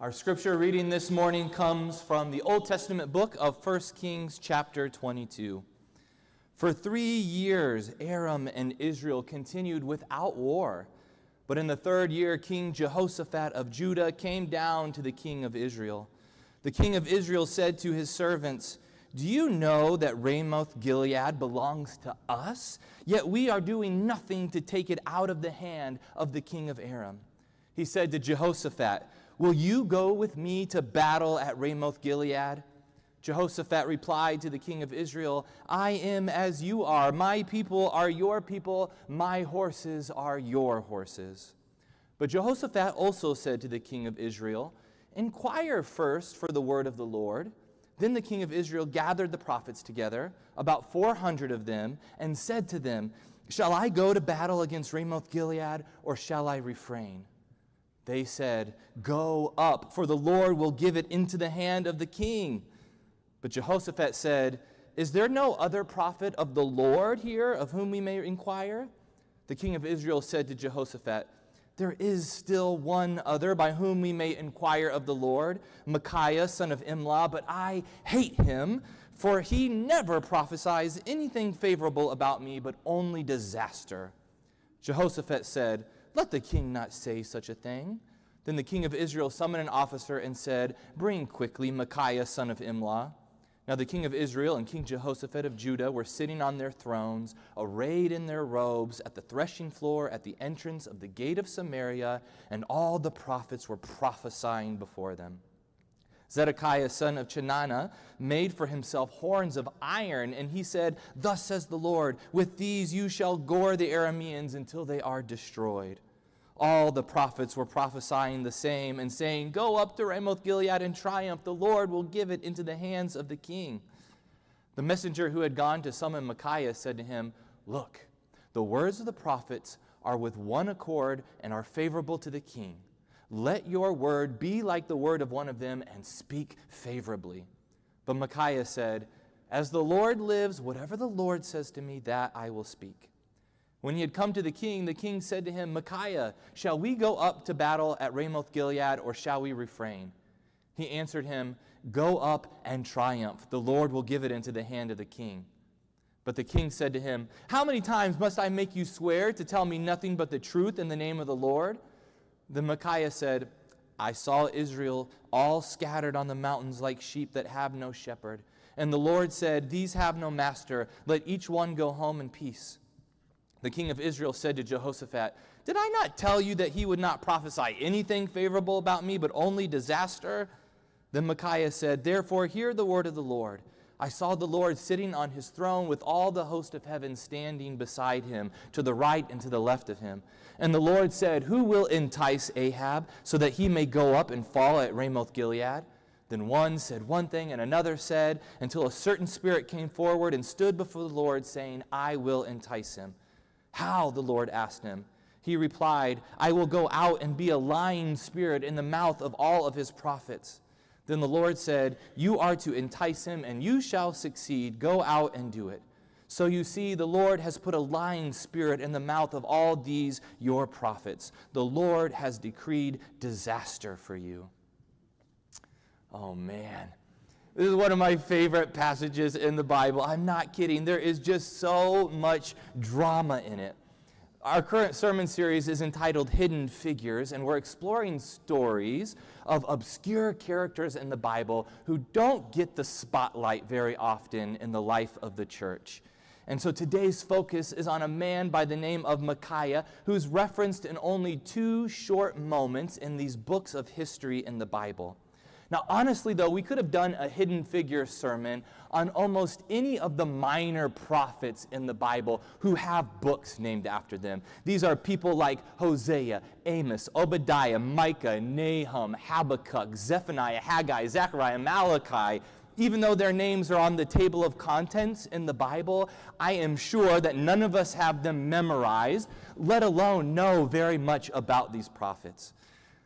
Our scripture reading this morning comes from the Old Testament book of 1 Kings, chapter 22. For three years, Aram and Israel continued without war. But in the third year, King Jehoshaphat of Judah came down to the king of Israel. The king of Israel said to his servants, Do you know that Ramoth Gilead belongs to us? Yet we are doing nothing to take it out of the hand of the king of Aram. He said to Jehoshaphat, Will you go with me to battle at Ramoth Gilead? Jehoshaphat replied to the king of Israel, I am as you are. My people are your people. My horses are your horses. But Jehoshaphat also said to the king of Israel, Inquire first for the word of the Lord. Then the king of Israel gathered the prophets together, about 400 of them, and said to them, Shall I go to battle against Ramoth Gilead, or shall I refrain? They said, Go up, for the Lord will give it into the hand of the king. But Jehoshaphat said, Is there no other prophet of the Lord here of whom we may inquire? The king of Israel said to Jehoshaphat, There is still one other by whom we may inquire of the Lord, Micaiah, son of Imlah, but I hate him, for he never prophesies anything favorable about me, but only disaster. Jehoshaphat said, let the king not say such a thing. Then the king of Israel summoned an officer and said, Bring quickly Micaiah, son of Imlah. Now the king of Israel and King Jehoshaphat of Judah were sitting on their thrones, arrayed in their robes, at the threshing floor at the entrance of the gate of Samaria, and all the prophets were prophesying before them. Zedekiah, son of Chenaanah, made for himself horns of iron, and he said, Thus says the Lord, with these you shall gore the Arameans until they are destroyed. All the prophets were prophesying the same and saying, Go up to Ramoth Gilead and triumph. The Lord will give it into the hands of the king. The messenger who had gone to summon Micaiah said to him, Look, the words of the prophets are with one accord and are favorable to the king. Let your word be like the word of one of them and speak favorably. But Micaiah said, As the Lord lives, whatever the Lord says to me, that I will speak. When he had come to the king, the king said to him, Micaiah, shall we go up to battle at Ramoth Gilead, or shall we refrain? He answered him, Go up and triumph. The Lord will give it into the hand of the king. But the king said to him, How many times must I make you swear to tell me nothing but the truth in the name of the Lord? Then Micaiah said, I saw Israel all scattered on the mountains like sheep that have no shepherd. And the Lord said, These have no master. Let each one go home in peace. The king of Israel said to Jehoshaphat, Did I not tell you that he would not prophesy anything favorable about me, but only disaster? Then Micaiah said, Therefore, hear the word of the Lord. I saw the Lord sitting on his throne with all the host of heaven standing beside him, to the right and to the left of him. And the Lord said, Who will entice Ahab so that he may go up and fall at Ramoth Gilead? Then one said one thing and another said, until a certain spirit came forward and stood before the Lord, saying, I will entice him. How? the Lord asked him. He replied, I will go out and be a lying spirit in the mouth of all of his prophets. Then the Lord said, You are to entice him, and you shall succeed. Go out and do it. So you see, the Lord has put a lying spirit in the mouth of all these your prophets. The Lord has decreed disaster for you. Oh, man. This is one of my favorite passages in the Bible. I'm not kidding. There is just so much drama in it. Our current sermon series is entitled Hidden Figures, and we're exploring stories of obscure characters in the Bible who don't get the spotlight very often in the life of the church. And so today's focus is on a man by the name of Micaiah, who's referenced in only two short moments in these books of history in the Bible. Now, honestly, though, we could have done a hidden figure sermon on almost any of the minor prophets in the Bible who have books named after them. These are people like Hosea, Amos, Obadiah, Micah, Nahum, Habakkuk, Zephaniah, Haggai, Zechariah, Malachi. Even though their names are on the table of contents in the Bible, I am sure that none of us have them memorized, let alone know very much about these prophets.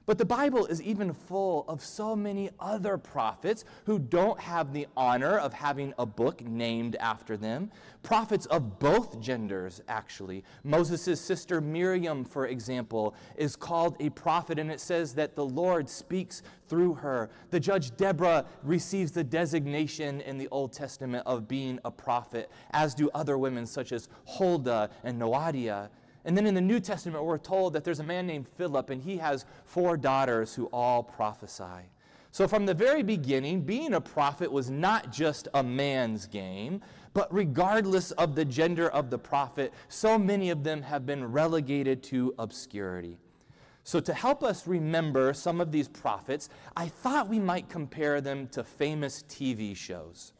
But the Bible is even full of so many other prophets who don't have the honor of having a book named after them. Prophets of both genders, actually. Moses' sister Miriam, for example, is called a prophet, and it says that the Lord speaks through her. The judge Deborah receives the designation in the Old Testament of being a prophet, as do other women such as Huldah and Noadiah. And then in the New Testament, we're told that there's a man named Philip, and he has four daughters who all prophesy. So, from the very beginning, being a prophet was not just a man's game, but regardless of the gender of the prophet, so many of them have been relegated to obscurity. So, to help us remember some of these prophets, I thought we might compare them to famous TV shows.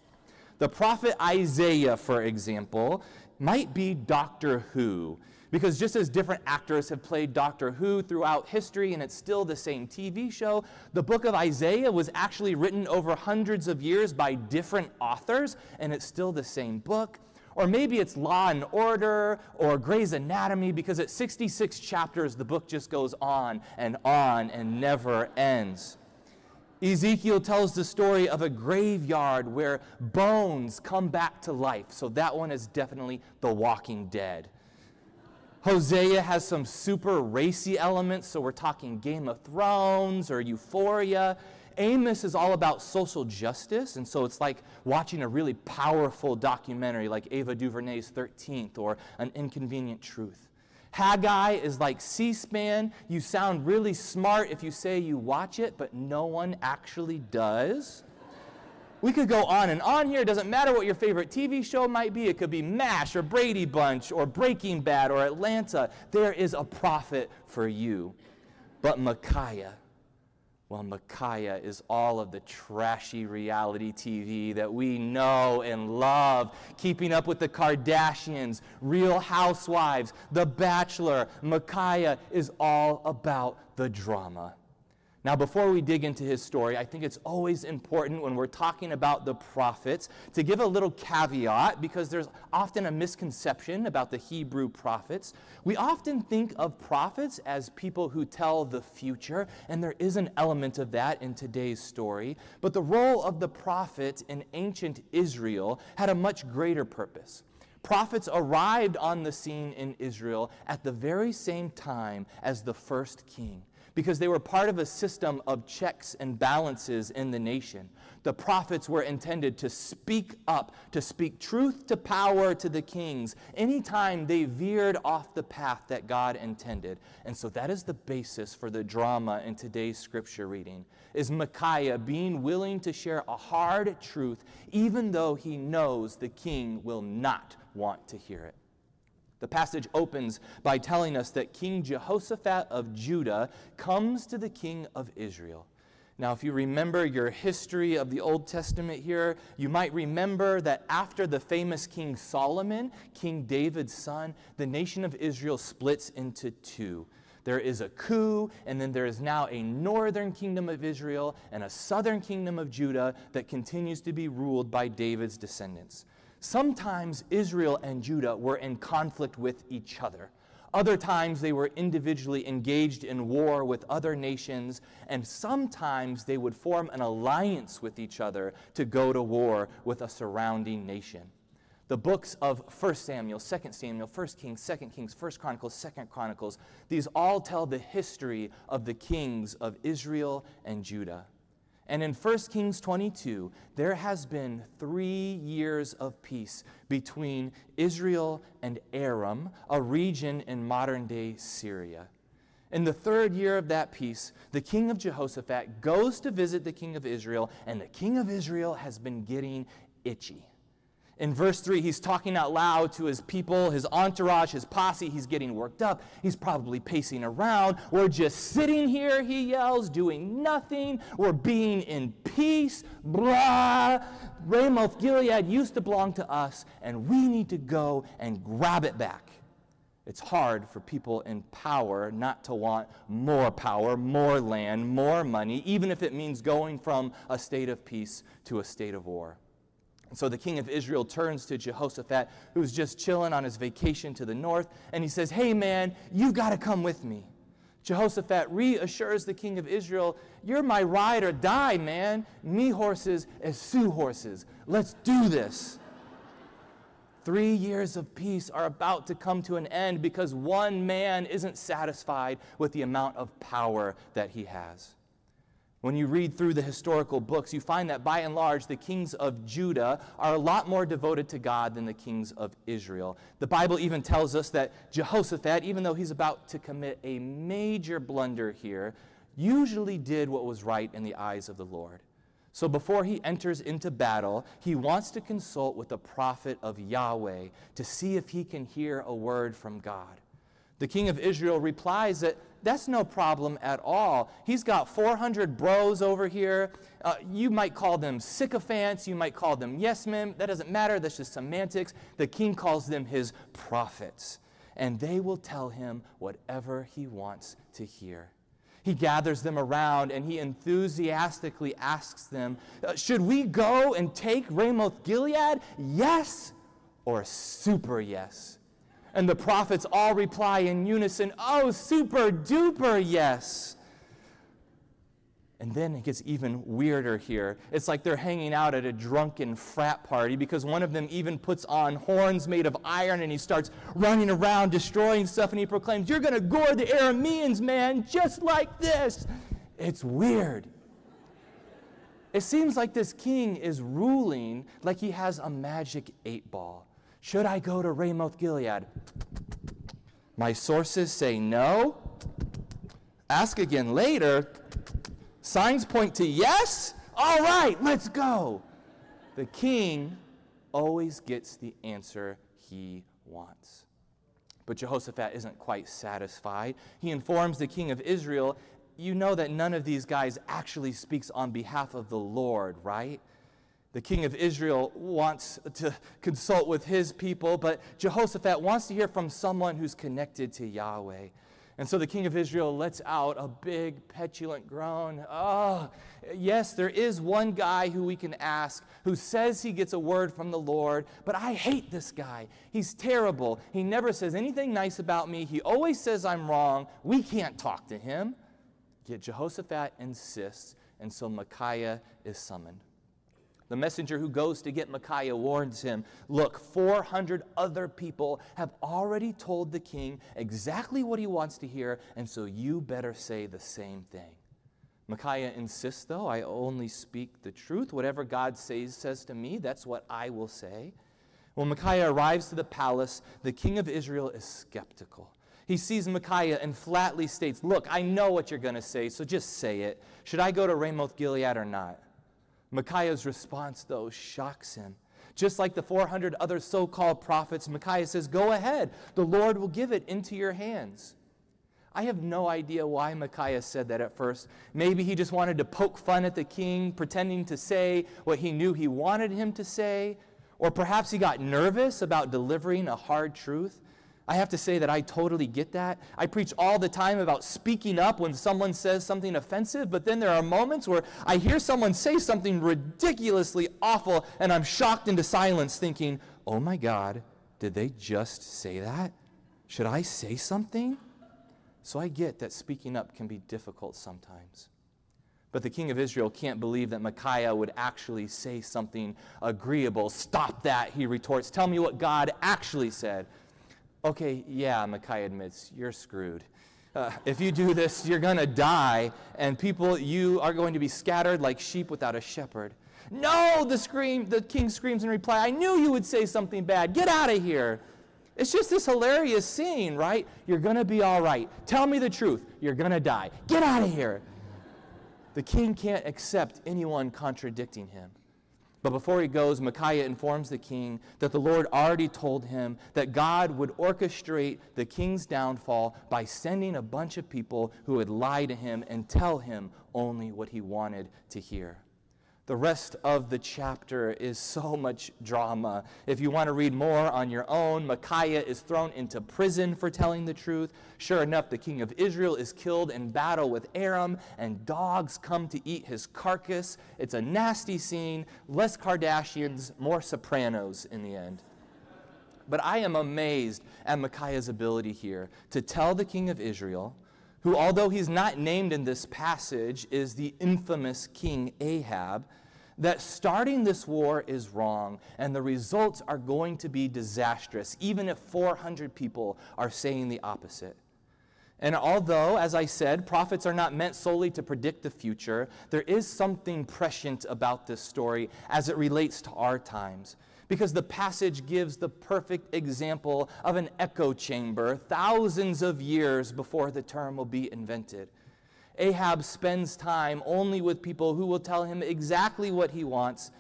The prophet Isaiah, for example, might be Doctor Who. Because just as different actors have played Doctor Who throughout history and it's still the same TV show, the book of Isaiah was actually written over hundreds of years by different authors and it's still the same book. Or maybe it's Law and Order or Grey's Anatomy because at 66 chapters the book just goes on and on and never ends. Ezekiel tells the story of a graveyard where bones come back to life. So that one is definitely The Walking Dead. Hosea has some super racy elements, so we're talking Game of Thrones or Euphoria. Amos is all about social justice, and so it's like watching a really powerful documentary like Ava DuVernay's 13th or An Inconvenient Truth. Haggai is like C SPAN. You sound really smart if you say you watch it, but no one actually does. We could go on and on here. It doesn't matter what your favorite TV show might be. It could be MASH or Brady Bunch or Breaking Bad or Atlanta. There is a prophet for you. But Micaiah, well, Micaiah is all of the trashy reality TV that we know and love. Keeping up with the Kardashians, Real Housewives, The Bachelor. Micaiah is all about the drama. Now, before we dig into his story, I think it's always important when we're talking about the prophets to give a little caveat because there's often a misconception about the Hebrew prophets. We often think of prophets as people who tell the future, and there is an element of that in today's story. But the role of the prophet in ancient Israel had a much greater purpose prophets arrived on the scene in Israel at the very same time as the first king because they were part of a system of checks and balances in the nation. The prophets were intended to speak up, to speak truth to power to the kings anytime they veered off the path that God intended. And so that is the basis for the drama in today's scripture reading. Is Micaiah being willing to share a hard truth even though he knows the king will not want to hear it? The passage opens by telling us that King Jehoshaphat of Judah comes to the king of Israel. Now, if you remember your history of the Old Testament here, you might remember that after the famous King Solomon, King David's son, the nation of Israel splits into two. There is a coup, and then there is now a northern kingdom of Israel and a southern kingdom of Judah that continues to be ruled by David's descendants. Sometimes Israel and Judah were in conflict with each other. Other times they were individually engaged in war with other nations, and sometimes they would form an alliance with each other to go to war with a surrounding nation. The books of 1 Samuel, 2 Samuel, 1 Kings, 2 Kings, 1 Chronicles, 2 Chronicles, these all tell the history of the kings of Israel and Judah. And in 1 Kings 22, there has been three years of peace between Israel and Aram, a region in modern day Syria. In the third year of that peace, the king of Jehoshaphat goes to visit the king of Israel, and the king of Israel has been getting itchy. In verse 3, he's talking out loud to his people, his entourage, his posse. He's getting worked up. He's probably pacing around. We're just sitting here, he yells, doing nothing. We're being in peace. Blah. Ramoth Gilead used to belong to us, and we need to go and grab it back. It's hard for people in power not to want more power, more land, more money, even if it means going from a state of peace to a state of war. So the king of Israel turns to Jehoshaphat, who's just chilling on his vacation to the north, and he says, Hey man, you got to come with me. Jehoshaphat reassures the king of Israel, You're my ride or die, man. Me horses as Sioux horses. Let's do this. Three years of peace are about to come to an end because one man isn't satisfied with the amount of power that he has. When you read through the historical books, you find that by and large, the kings of Judah are a lot more devoted to God than the kings of Israel. The Bible even tells us that Jehoshaphat, even though he's about to commit a major blunder here, usually did what was right in the eyes of the Lord. So before he enters into battle, he wants to consult with the prophet of Yahweh to see if he can hear a word from God. The king of Israel replies that that's no problem at all. He's got 400 bros over here. Uh, you might call them sycophants. You might call them yes men. That doesn't matter. That's just semantics. The king calls them his prophets. And they will tell him whatever he wants to hear. He gathers them around and he enthusiastically asks them, uh, Should we go and take Ramoth Gilead? Yes or super yes? And the prophets all reply in unison, Oh, super duper, yes. And then it gets even weirder here. It's like they're hanging out at a drunken frat party because one of them even puts on horns made of iron and he starts running around destroying stuff and he proclaims, You're going to gore the Arameans, man, just like this. It's weird. It seems like this king is ruling like he has a magic eight ball. Should I go to Ramoth Gilead? My sources say no. Ask again later. Signs point to yes. All right, let's go. The king always gets the answer he wants. But Jehoshaphat isn't quite satisfied. He informs the king of Israel, You know that none of these guys actually speaks on behalf of the Lord, right? The king of Israel wants to consult with his people, but Jehoshaphat wants to hear from someone who's connected to Yahweh. And so the king of Israel lets out a big, petulant groan. Oh, yes, there is one guy who we can ask who says he gets a word from the Lord, but I hate this guy. He's terrible. He never says anything nice about me. He always says I'm wrong. We can't talk to him. Yet Jehoshaphat insists, and so Micaiah is summoned. The messenger who goes to get Micaiah warns him Look, 400 other people have already told the king exactly what he wants to hear, and so you better say the same thing. Micaiah insists, though, I only speak the truth. Whatever God says, says to me, that's what I will say. When Micaiah arrives to the palace, the king of Israel is skeptical. He sees Micaiah and flatly states, Look, I know what you're going to say, so just say it. Should I go to Ramoth Gilead or not? Micaiah's response, though, shocks him. Just like the 400 other so called prophets, Micaiah says, Go ahead, the Lord will give it into your hands. I have no idea why Micaiah said that at first. Maybe he just wanted to poke fun at the king, pretending to say what he knew he wanted him to say. Or perhaps he got nervous about delivering a hard truth. I have to say that I totally get that. I preach all the time about speaking up when someone says something offensive, but then there are moments where I hear someone say something ridiculously awful and I'm shocked into silence thinking, oh my God, did they just say that? Should I say something? So I get that speaking up can be difficult sometimes. But the king of Israel can't believe that Micaiah would actually say something agreeable. Stop that, he retorts. Tell me what God actually said. Okay, yeah, Micaiah admits, you're screwed. Uh, if you do this, you're going to die, and people, you are going to be scattered like sheep without a shepherd. No, the, scream, the king screams in reply, I knew you would say something bad. Get out of here. It's just this hilarious scene, right? You're going to be all right. Tell me the truth. You're going to die. Get out of here. The king can't accept anyone contradicting him. But before he goes, Micaiah informs the king that the Lord already told him that God would orchestrate the king's downfall by sending a bunch of people who would lie to him and tell him only what he wanted to hear. The rest of the chapter is so much drama. If you want to read more on your own, Micaiah is thrown into prison for telling the truth. Sure enough, the king of Israel is killed in battle with Aram, and dogs come to eat his carcass. It's a nasty scene. Less Kardashians, more Sopranos in the end. But I am amazed at Micaiah's ability here to tell the king of Israel who, although he's not named in this passage, is the infamous King Ahab, that starting this war is wrong and the results are going to be disastrous, even if 400 people are saying the opposite. And although, as I said, prophets are not meant solely to predict the future, there is something prescient about this story as it relates to our times. Because the passage gives the perfect example of an echo chamber thousands of years before the term will be invented. Ahab spends time only with people who will tell him exactly what he wants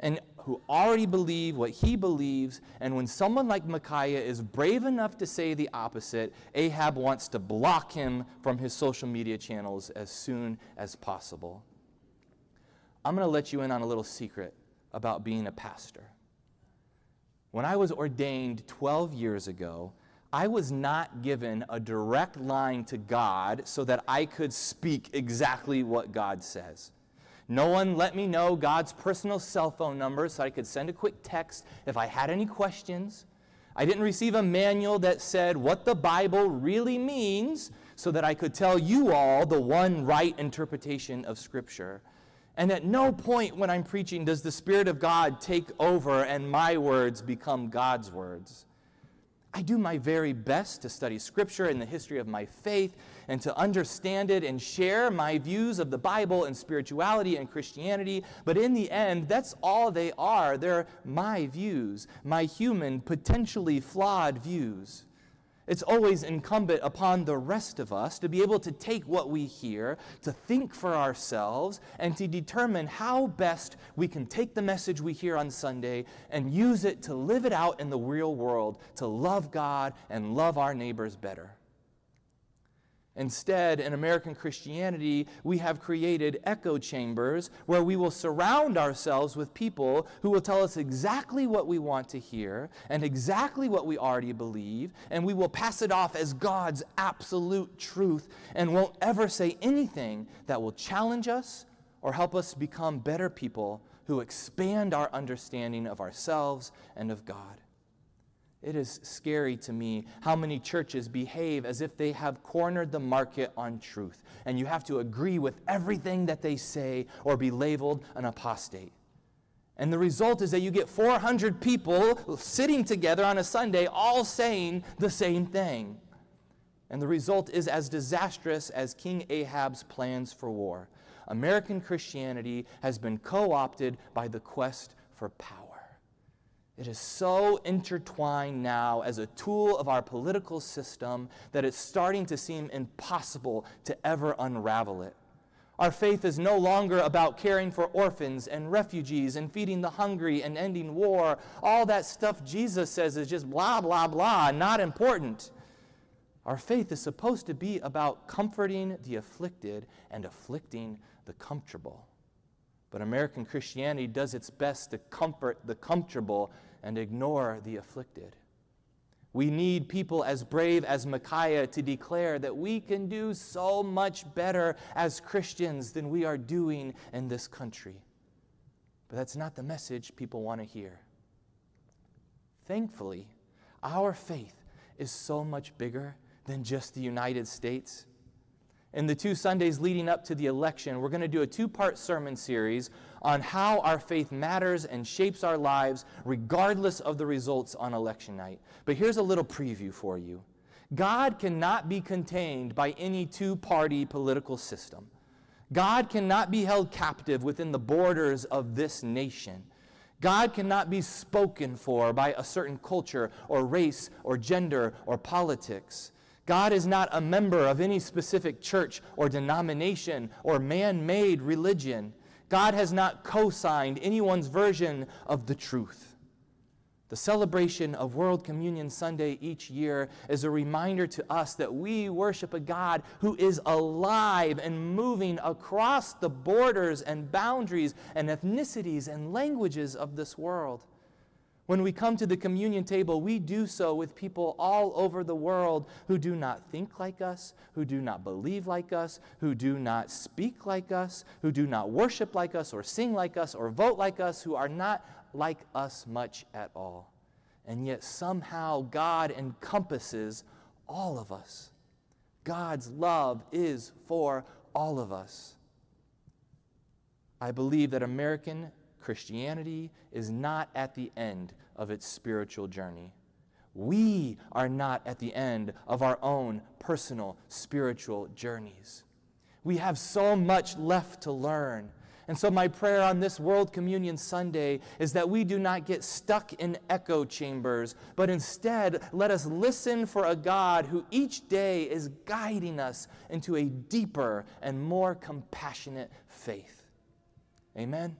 and who already believe what he believes. And when someone like Micaiah is brave enough to say the opposite, Ahab wants to block him from his social media channels as soon as possible. I'm going to let you in on a little secret about being a pastor. When I was ordained 12 years ago, I was not given a direct line to God so that I could speak exactly what God says. No one let me know God's personal cell phone number so I could send a quick text if I had any questions. I didn't receive a manual that said what the Bible really means so that I could tell you all the one right interpretation of Scripture. And at no point when I'm preaching does the Spirit of God take over and my words become God's words. I do my very best to study Scripture and the history of my faith and to understand it and share my views of the Bible and spirituality and Christianity. But in the end, that's all they are. They're my views, my human, potentially flawed views. It's always incumbent upon the rest of us to be able to take what we hear, to think for ourselves, and to determine how best we can take the message we hear on Sunday and use it to live it out in the real world, to love God and love our neighbors better. Instead, in American Christianity, we have created echo chambers where we will surround ourselves with people who will tell us exactly what we want to hear and exactly what we already believe, and we will pass it off as God's absolute truth and won't ever say anything that will challenge us or help us become better people who expand our understanding of ourselves and of God. It is scary to me how many churches behave as if they have cornered the market on truth, and you have to agree with everything that they say or be labeled an apostate. And the result is that you get 400 people sitting together on a Sunday all saying the same thing. And the result is as disastrous as King Ahab's plans for war. American Christianity has been co opted by the quest for power. It is so intertwined now as a tool of our political system that it's starting to seem impossible to ever unravel it. Our faith is no longer about caring for orphans and refugees and feeding the hungry and ending war. All that stuff Jesus says is just blah, blah, blah, not important. Our faith is supposed to be about comforting the afflicted and afflicting the comfortable. But American Christianity does its best to comfort the comfortable and ignore the afflicted. We need people as brave as Micaiah to declare that we can do so much better as Christians than we are doing in this country. But that's not the message people want to hear. Thankfully, our faith is so much bigger than just the United States. In the two Sundays leading up to the election, we're going to do a two part sermon series on how our faith matters and shapes our lives regardless of the results on election night. But here's a little preview for you God cannot be contained by any two party political system. God cannot be held captive within the borders of this nation. God cannot be spoken for by a certain culture or race or gender or politics. God is not a member of any specific church or denomination or man made religion. God has not co signed anyone's version of the truth. The celebration of World Communion Sunday each year is a reminder to us that we worship a God who is alive and moving across the borders and boundaries and ethnicities and languages of this world. When we come to the communion table, we do so with people all over the world who do not think like us, who do not believe like us, who do not speak like us, who do not worship like us, or sing like us, or vote like us, who are not like us much at all. And yet somehow God encompasses all of us. God's love is for all of us. I believe that American Christianity is not at the end of its spiritual journey. We are not at the end of our own personal spiritual journeys. We have so much left to learn. And so, my prayer on this World Communion Sunday is that we do not get stuck in echo chambers, but instead let us listen for a God who each day is guiding us into a deeper and more compassionate faith. Amen.